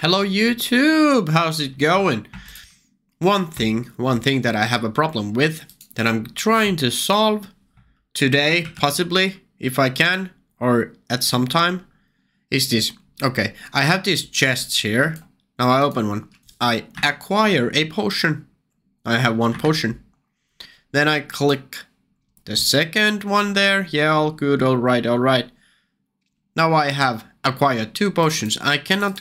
Hello YouTube, how's it going? One thing, one thing that I have a problem with, that I'm trying to solve today, possibly, if I can, or at some time, is this. Okay, I have these chests here. Now I open one. I acquire a potion. I have one potion. Then I click the second one there. Yeah, all good, alright, alright. Now I have acquired two potions. I cannot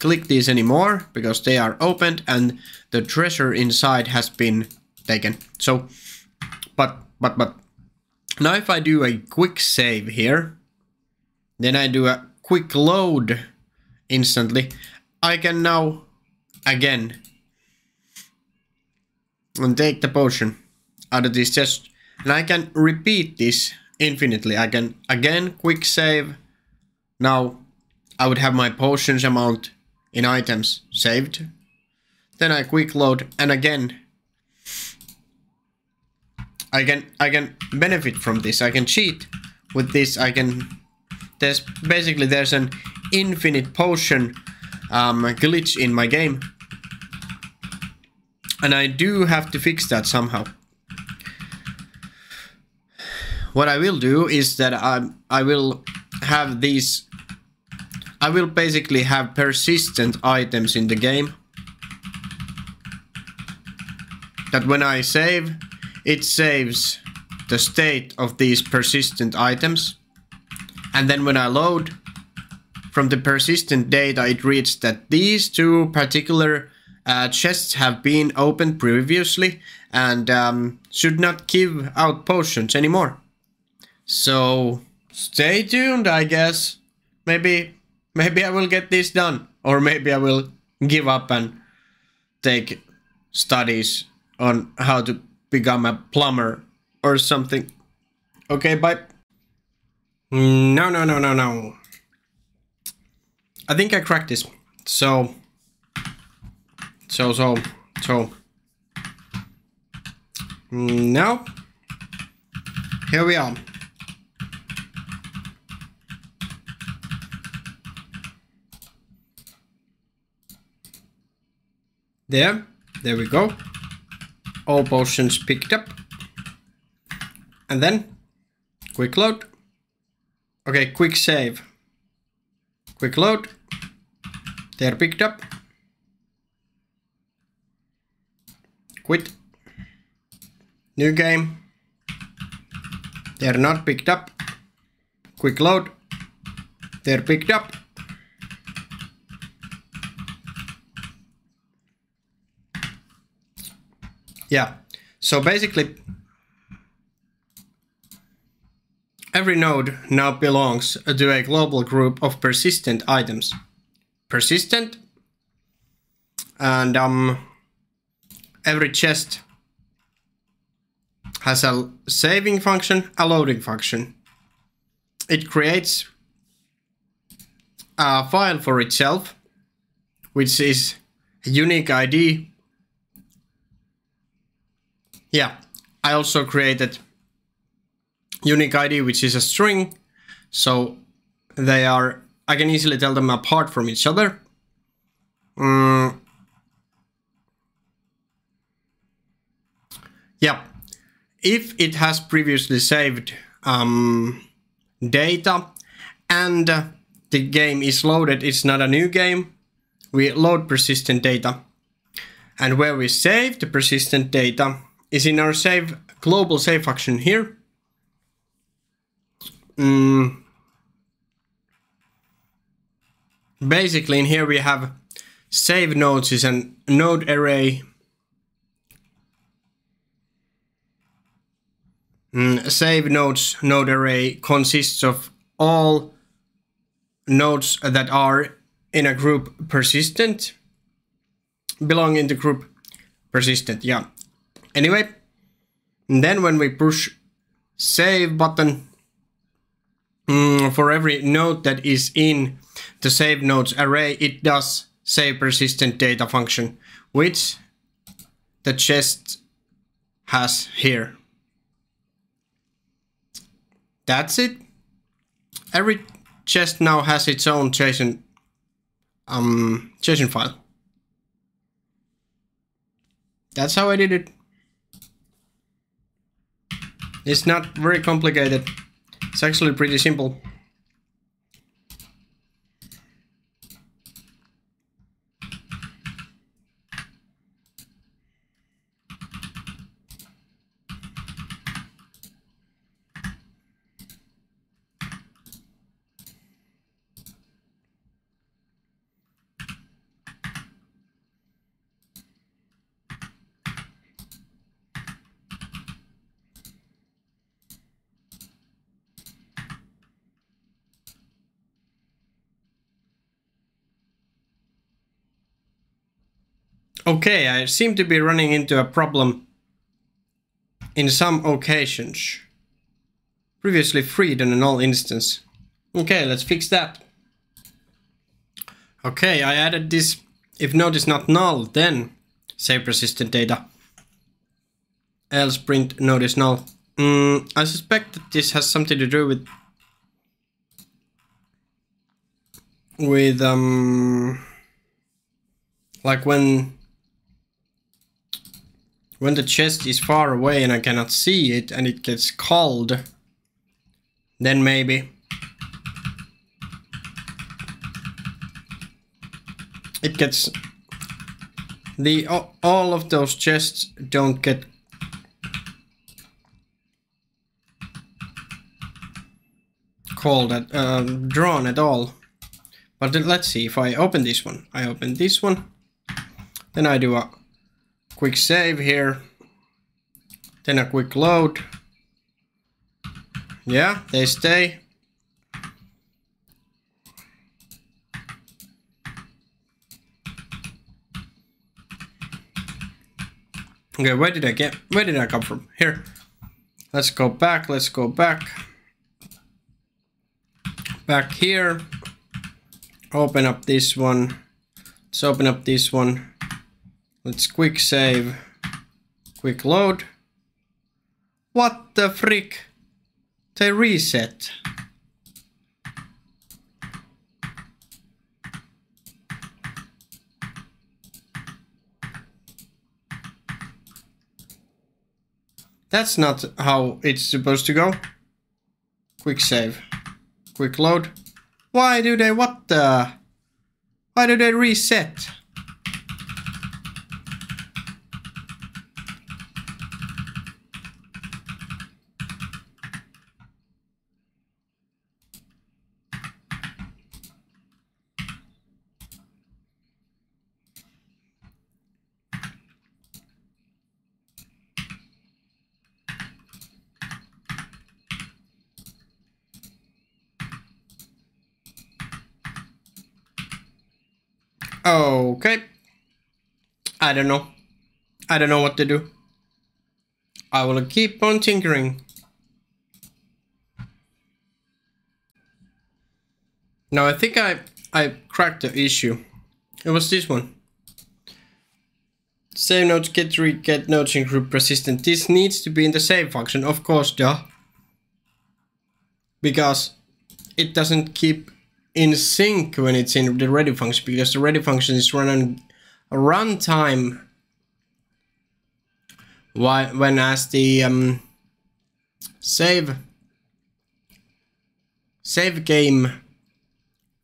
click these anymore because they are opened and the treasure inside has been taken. So, but, but, but, now if I do a quick save here, then I do a quick load instantly, I can now, again, and take the potion out of this chest, and I can repeat this infinitely. I can, again, quick save, now I would have my potions amount in items saved. Then I quick load and again I can I can benefit from this. I can cheat with this. I can there's basically there's an infinite potion um, glitch in my game. And I do have to fix that somehow. What I will do is that I, I will have these I will basically have persistent items in the game. That when I save, it saves the state of these persistent items. And then when I load, from the persistent data it reads that these two particular uh, chests have been opened previously and um, should not give out potions anymore. So stay tuned I guess. Maybe maybe I will get this done. Or maybe I will give up and take studies on how to become a plumber or something. Okay, bye. No, no, no, no, no. I think I cracked this. So, so, so, so. Mm, now, here we are. There, there we go. All potions picked up. And then, quick load. Okay, quick save. Quick load. They're picked up. Quit. New game. They're not picked up. Quick load. They're picked up. Yeah. So basically, every node now belongs to a global group of persistent items. Persistent, and um, every chest has a saving function, a loading function. It creates a file for itself, which is a unique ID yeah, I also created unique ID, which is a string. So they are, I can easily tell them apart from each other. Mm. Yeah, if it has previously saved um, data and uh, the game is loaded, it's not a new game, we load persistent data. And where we save the persistent data, is in our save global save function here. Mm. Basically, in here we have save nodes is a node array. Mm, save nodes node array consists of all nodes that are in a group persistent belong in the group persistent yeah Anyway, then when we push save button mm, for every node that is in the save nodes array, it does save persistent data function, which the chest has here. That's it. Every chest now has its own JSON um, JSON file. That's how I did it. It's not very complicated. It's actually pretty simple. Okay, I seem to be running into a problem in some occasions. Previously freed in a null instance. Okay, let's fix that. Okay, I added this if node is not null, then save persistent data. Else print node is null. Mm, I suspect that this has something to do with with um like when when the chest is far away and I cannot see it and it gets called, then maybe. It gets... The all of those chests don't get called at um, drawn at all. But let's see if I open this one. I open this one, then I do a quick save here. Then a quick load. Yeah, they stay. Okay, where did I get, where did I come from? Here. Let's go back, let's go back. Back here. Open up this one. Let's open up this one. Let's quick save, quick load. What the frick? They reset. That's not how it's supposed to go. Quick save. Quick load. Why do they, what the? Why do they reset? Okay. I don't know. I don't know what to do. I will keep on tinkering. Now I think I I cracked the issue. It was this one. Save nodes get read get nodes in group persistent. This needs to be in the save function, of course, duh. Because it doesn't keep in sync when it's in the ready function because the ready function is running a runtime why when as the um, save save game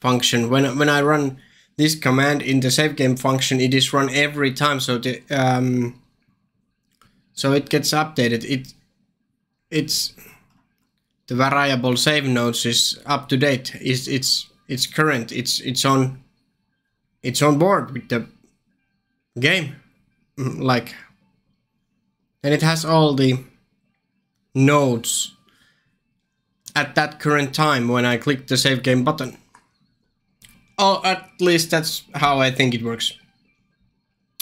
function. When when I run this command in the save game function it is run every time so the um, so it gets updated. It it's the variable save nodes is up to date. Is it's it's current it's it's on it's on board with the game mm, like and it has all the nodes at that current time when I click the save game button. Oh, at least that's how I think it works.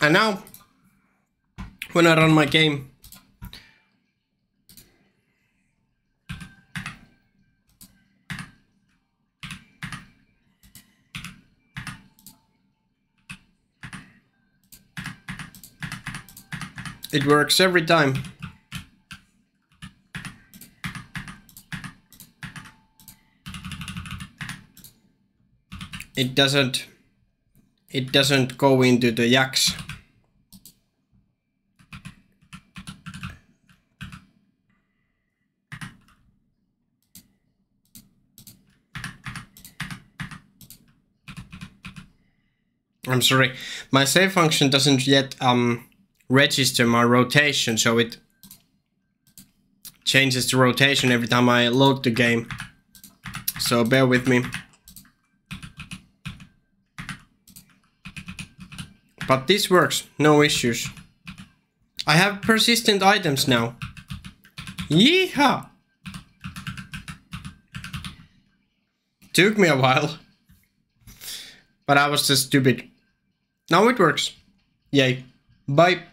And now, when I run my game, It works every time. It doesn't it doesn't go into the yaks. I'm sorry, my save function doesn't yet um, register my rotation, so it changes the rotation every time I load the game. So bear with me. But this works, no issues. I have persistent items now. Yeehaw! Took me a while. But I was just stupid. Now it works. Yay. Bye.